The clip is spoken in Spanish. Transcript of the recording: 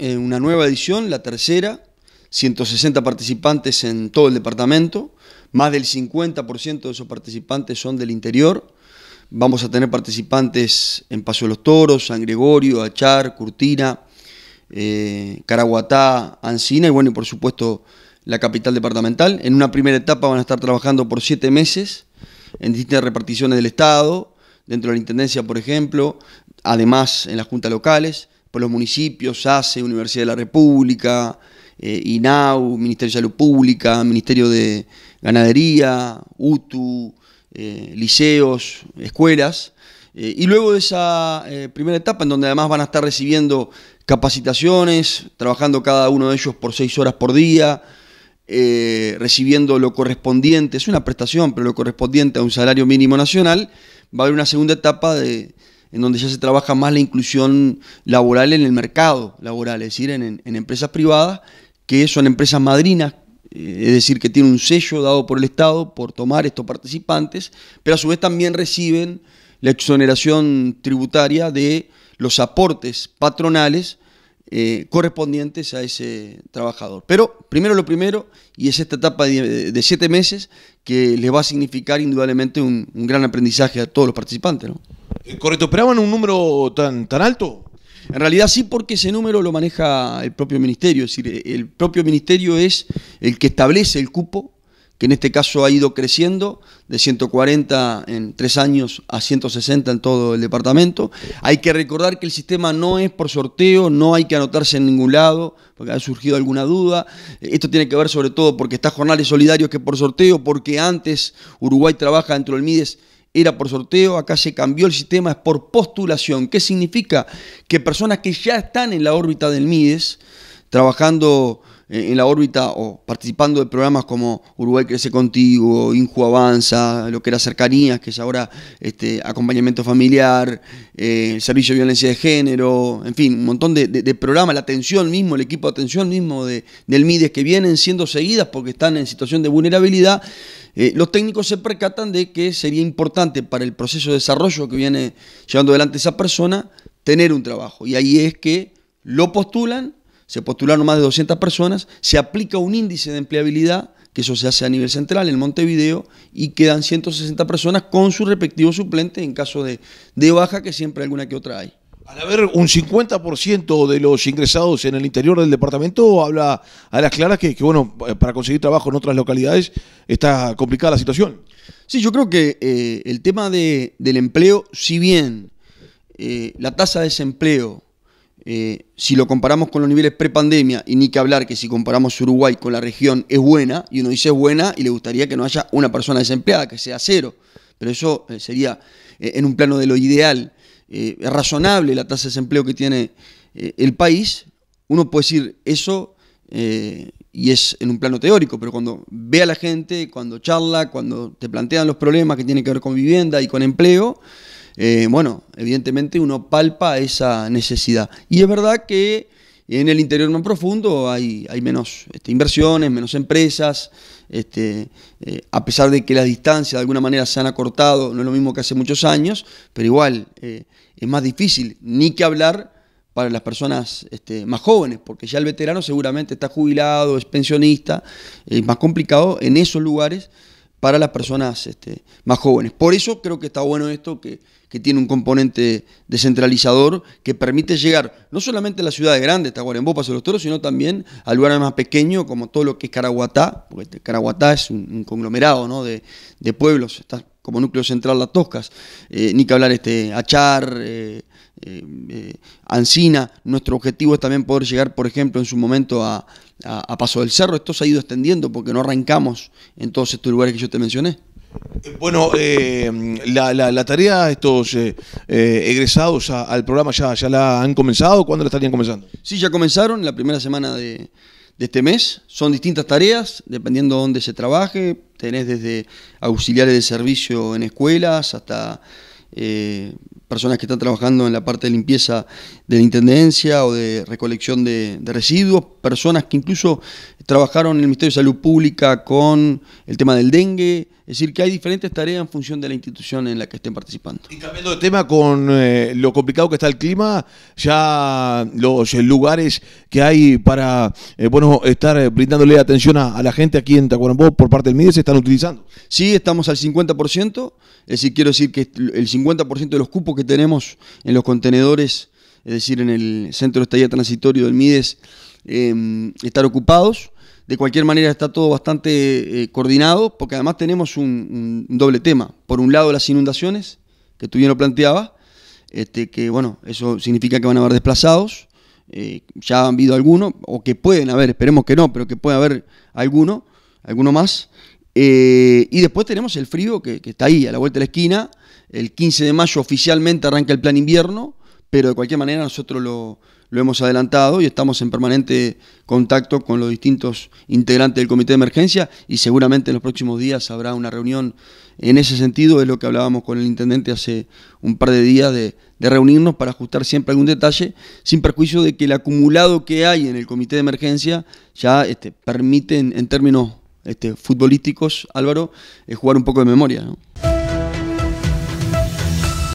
una nueva edición, la tercera, 160 participantes en todo el departamento, más del 50% de esos participantes son del interior. Vamos a tener participantes en Paso de los Toros, San Gregorio, Achar, Curtina, eh, Caraguatá, Ancina y bueno, y por supuesto la capital departamental. En una primera etapa van a estar trabajando por siete meses en distintas reparticiones del Estado, dentro de la Intendencia, por ejemplo, además en las juntas locales, por los municipios, ACE, Universidad de la República, eh, INAU, Ministerio de Salud Pública, Ministerio de Ganadería, UTU, eh, liceos, escuelas. Eh, y luego de esa primera etapa, en donde además van a estar recibiendo capacitaciones, trabajando cada uno de ellos por seis horas por día, recibiendo lo correspondiente, es una prestación, pero lo correspondiente a un salario mínimo nacional, va a haber una segunda etapa de, en donde ya se trabaja más la inclusión laboral en el mercado laboral, es decir, en, empresas privadas, que son empresas madrinas, eh, es decir, que tienen un sello dado por el Estado por tomar estos participantes, pero a su vez también reciben la exoneración tributaria de los aportes patronales eh, correspondientes a ese trabajador. Pero primero lo primero, y es esta etapa de, siete meses que les va a significar indudablemente un, gran aprendizaje a todos los participantes. Eh, ¿Correcto? ¿Esperaban un número tan, tan alto? En realidad sí, porque ese número lo maneja el propio ministerio, es decir, el propio ministerio es el que establece el cupo, que en este caso ha ido creciendo de 140 en tres años a 160 en todo el departamento. Hay que recordar que el sistema no es por sorteo, no hay que anotarse en ningún lado, porque ha surgido alguna duda. Esto tiene que ver sobre todo porque está Jornales Solidarios que por sorteo, porque antes Uruguay trabaja dentro del MIDES era por sorteo, acá se cambió el sistema, es por postulación. ¿Qué significa? Que personas que ya están en la órbita del MIDES, trabajando eh, en la órbita o participando de programas como Uruguay Crece Contigo, Inju Avanza, lo que era cercanías, que es ahora este, acompañamiento familiar, eh, servicio de violencia de género, en fin, un montón de, programas, la atención mismo, el equipo de atención mismo de, del MIDES que vienen siendo seguidas porque están en situación de vulnerabilidad eh, los técnicos se percatan de que sería importante para el proceso de desarrollo que viene llevando adelante esa persona tener un trabajo. Y ahí es que lo postulan, se postularon más de 200 personas, se aplica un índice de empleabilidad, que eso se hace a nivel central en Montevideo, y quedan 160 personas con su respectivo suplente en caso de, de baja, que siempre alguna que otra hay. Al haber un 50% de los ingresados en el interior del departamento, habla a las claras que, bueno, para conseguir trabajo en otras localidades está complicada la situación. Sí, yo creo que eh, el tema del empleo, si bien eh, la tasa de desempleo, eh, si lo comparamos con los niveles prepandemia, y ni que hablar que si comparamos Uruguay con la región es buena, y uno dice es buena y le gustaría que no haya una persona desempleada, que sea cero, pero eso sería en un plano de lo ideal eh, razonable la tasa de desempleo que tiene eh, el país, uno puede decir eso eh, y es en un plano teórico, pero cuando ve a la gente, cuando charla, cuando te plantean los problemas que tienen que ver con vivienda y con empleo, bueno, evidentemente uno palpa esa necesidad. Y es verdad que en el interior más profundo hay, menos este, inversiones, menos empresas, este, eh, a pesar de que las distancias de alguna manera se han acortado, no es lo mismo que hace muchos años, pero igual eh, es más difícil, ni que hablar para las personas este, más jóvenes, porque ya el veterano seguramente está jubilado, es pensionista, es más complicado en esos lugares para las personas este, más jóvenes. Por eso creo que está bueno esto, que, tiene un componente descentralizador que permite llegar no solamente a la ciudad grande, Tahuarembó, Paso de los Toros, sino también a lugares más pequeños, como todo lo que es Caraguatá, porque este Caraguatá es un, conglomerado de, pueblos, está como núcleo central Las Toscas, eh, ni que hablar este, Achar, eh, eh, Ancina. Nuestro objetivo es también poder llegar, por ejemplo, en su momento a, Paso del Cerro. Esto se ha ido extendiendo porque no arrancamos en todos estos lugares que yo te mencioné. Bueno, eh, la, tarea de estos egresados al programa ya, ya la han comenzado. ¿Cuándo la estarían comenzando? Sí, ya comenzaron la primera semana de, este mes. Son distintas tareas, dependiendo de dónde se trabaje. Tenés desde auxiliares de servicio en escuelas hasta personas que están trabajando en la parte de limpieza de la intendencia o de recolección de, residuos, personas que incluso trabajaron en el Ministerio de Salud Pública con el tema del dengue, es decir, que hay diferentes tareas en función de la institución en la que estén participando. Y cambiando de tema con eh, lo complicado que está el clima, ya los eh, lugares que hay para eh, bueno estar brindándole atención a, la gente aquí en Tacuarembó por parte del MIDE se están utilizando. Sí, estamos al 50%, es decir, quiero decir que el 50% de los cupos que tenemos en los contenedores, es decir, en el centro de estadía transitorio del MIDES, eh, estar ocupados. De cualquier manera está todo bastante eh, coordinado, porque además tenemos un, doble tema. Por un lado las inundaciones, que tú bien lo planteabas, este, que bueno, eso significa que van a haber desplazados, eh, ya han habido algunos, o que pueden haber, esperemos que no, pero que puede haber alguno, alguno más. Eh, y después tenemos el frío que, que, está ahí, a la vuelta de la esquina. El 15 de mayo oficialmente arranca el plan invierno, pero de cualquier manera nosotros lo, hemos adelantado y estamos en permanente contacto con los distintos integrantes del comité de emergencia y seguramente en los próximos días habrá una reunión en ese sentido, es lo que hablábamos con el intendente hace un par de días de, reunirnos para ajustar siempre algún detalle, sin perjuicio de que el acumulado que hay en el comité de emergencia ya este, permite en, términos este, futbolísticos, Álvaro, eh, jugar un poco de memoria.